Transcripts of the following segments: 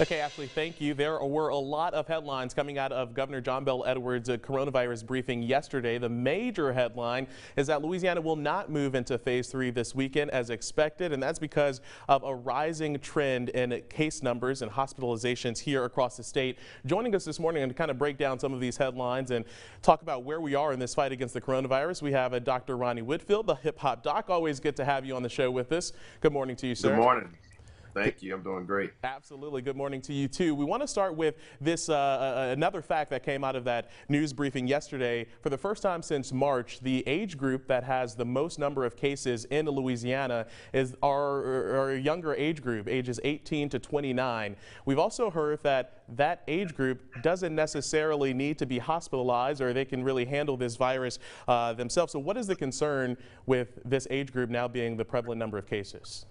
Okay, Ashley, thank you. There were a lot of headlines coming out of Governor John Bel Edwards' coronavirus briefing yesterday. The major headline is that Louisiana will not move into phase three this weekend as expected, and that's because of a rising trend in case numbers and hospitalizations here across the state. Joining us this morning to kind of break down some of these headlines and talk about where we are in this fight against the coronavirus, we have uh, a Dr. Rani Whitfield, the hip hop doc. Always good to have you on the show with us. Good morning to you, sir. Good morning. Thank you. I'm doing great. Absolutely. Good morning to you too. We want to start with this uh, uh, another fact that came out of that news briefing yesterday. For the first time since March, the age group that has the most number of cases in Louisiana is our, our younger age group, ages 18 to 29. We've also heard that that age group doesn't necessarily need to be hospitalized or they can really handle this virus uh, themselves. So what is the concern with this age group now being the prevalent number of cases?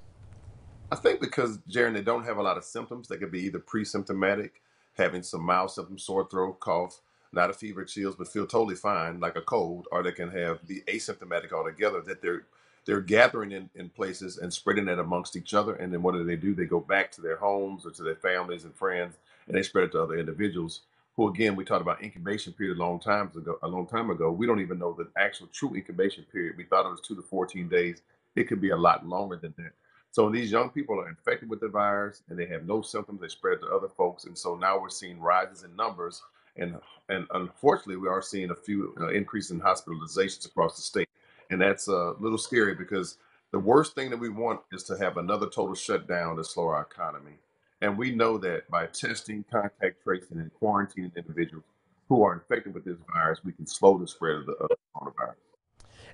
I think because Jaron, they don't have a lot of symptoms. They could be either pre-symptomatic, having some mild symptoms, sore throat, cough, not a fever, chills, but feel totally fine, like a cold, or they can have be asymptomatic altogether. That they're they're gathering in, in places and spreading it amongst each other. And then what do they do? They go back to their homes or to their families and friends, and they spread it to other individuals. Who again, we talked about incubation period a long time ago. A long time ago, we don't even know the actual true incubation period. We thought it was two to fourteen days. It could be a lot longer than that. So these young people are infected with the virus and they have no symptoms. They spread to other folks, and so now we're seeing rises in numbers, and and unfortunately, we are seeing a few uh, increase in hospitalizations across the state, and that's a little scary because the worst thing that we want is to have another total shutdown to slow our economy. And we know that by testing, contact tracing, and quarantining individuals who are infected with this virus, we can slow the spread of the, of the coronavirus.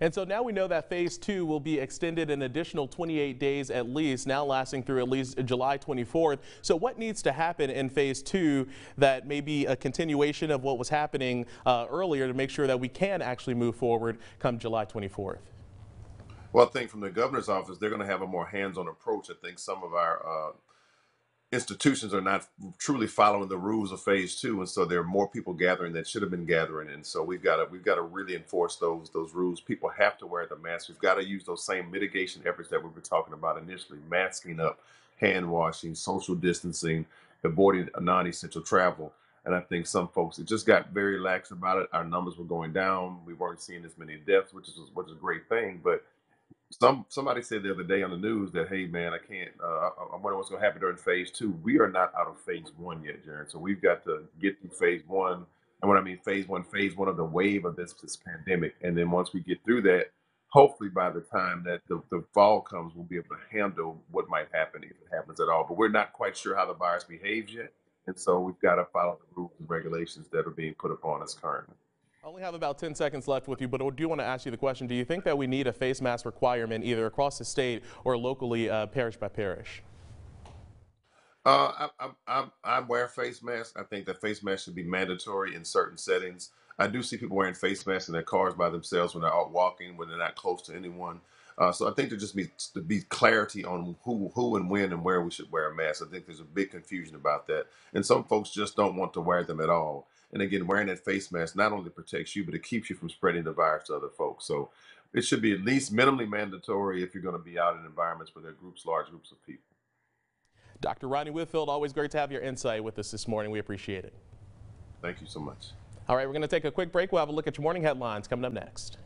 And so now we know that phase two will be extended an additional 28 days at least, now lasting through at least July 24th. So what needs to happen in phase two that may be a continuation of what was happening uh, earlier to make sure that we can actually move forward come July 24th? Well, I think from the governor's office, they're going to have a more hands-on approach. I think some of our uh, institutions are not truly following the rules of phase two, and so there are more people gathering that should have been gathering. And so we've got to we've got to really enforce those those rules. People have to wear the mask. We've got to use those same mitigation efforts that we were talking about initially: masking up, hand washing, social distancing, avoiding non-essential travel. And I think some folks it just got very lax about it. Our numbers were going down. We weren't seeing as many deaths, which is which is a great thing, but some somebody said the other day on the news that hey man I can't uh, I, I wonder what's going to happen during phase two. We are not out of phase one yet, Jared. So we've got to get through phase one. And what I mean phase one, phase one of the wave of this this pandemic. And then once we get through that, hopefully by the time that the, the fall comes, we'll be able to handle what might happen if it happens at all. But we're not quite sure how the virus behaves yet. And so we've got to follow the rules and regulations that are being put upon us currently. I only have about 10 seconds left with you, but I do want to ask you the question. Do you think that we need a face mask requirement either across the state or locally, uh, parish by parish? Uh, I, I, I, wear face masks. I think that face masks should be mandatory in certain settings. I do see people wearing face masks in their cars by themselves when they're out walking, when they're not close to anyone. Uh, so I think there just be to be clarity on who, who, and when and where we should wear a mask. I think there's a big confusion about that, and some folks just don't want to wear them at all. And again, wearing that face mask not only protects you, but it keeps you from spreading the virus to other folks. So it should be at least minimally mandatory if you're going to be out in environments where there are groups, large groups of people. Dr. Rani Whitfield, always great to have your insight with us this morning. We appreciate it. Thank you so much. All right, we're going to take a quick break. We'll have a look at your morning headlines coming up next.